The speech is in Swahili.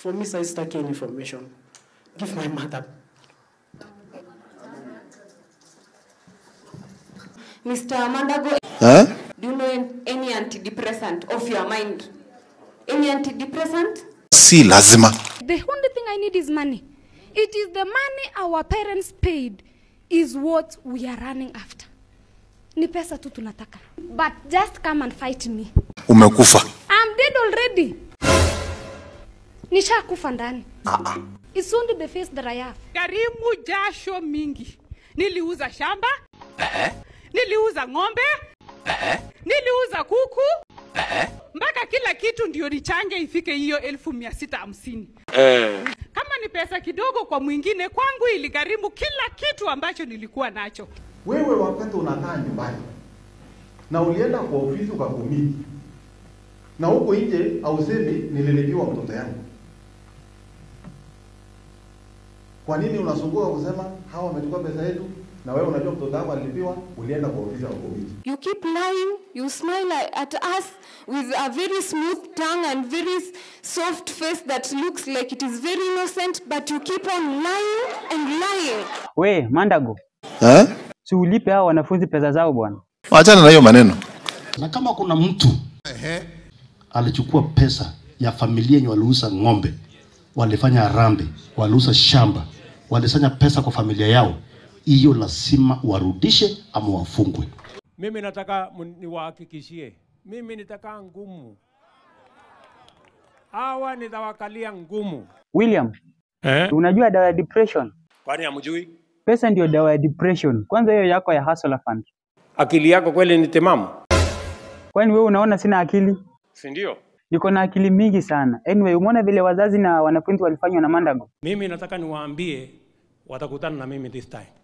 For me, sir, start any information. Give my mother. Mr. Mandago, huh? do you know any antidepressant of your mind? Any antidepressant? Si lazima. The only thing I need is money. It is the money our parents paid is what we are running after. Ni pesa tu tunataka. But just come and fight me. Umekufa. I'm dead already. Nishakufa ndani. Ah, only the face that I have. Karimu jasho mingi. Niliuza shamba, niliuza ng'ombe, niliuza kuku, mpaka kila kitu ndio nichange ifike hiyo elfu mia sita hamsini. Kama ni pesa kidogo kwa mwingine, kwangu iligharimu kila kitu ambacho nilikuwa nacho. Wewe wakati unakaa nyumbani na ulienda kwa ofisi ukakumiki, na huko nje ausemi nililipiwa mtoto yangu, kwa nini unasumbuka kusema hawa wamechukua pesa yetu, na wewe unajua mtoto wako alilipiwa? Ulienda kwa ofisi ya komiti. You keep lying, you smile at us with a very smooth tongue and very soft face that looks like it is very innocent, but you keep on lying and lying. We Mandago, Eh? si ulipe hao wanafunzi pesa zao bwana. Achana na hiyo maneno. na kama kuna mtu ehe alichukua pesa ya familia yenye waliuza ng'ombe, walifanya harambee, waliuza shamba, walisanya pesa kwa familia yao, hiyo lazima warudishe ama wafungwe. Mimi nataka niwahakikishie, mimi nitakaa ngumu, hawa nitawakalia ngumu. William, Eh? unajua dawa ya depression? Kwani hamjui? Pesa ndio dawa ya depression. Kwanza hiyo yako ya hustler fund. Akili yako kweli ni timamu, Kwani wewe unaona sina akili? si ndio? Niko na akili mingi sana. Anyway, umeona vile wazazi na wanafunzi walifanywa na Mandago? Mimi nataka niwaambie watakutana na mimi this time.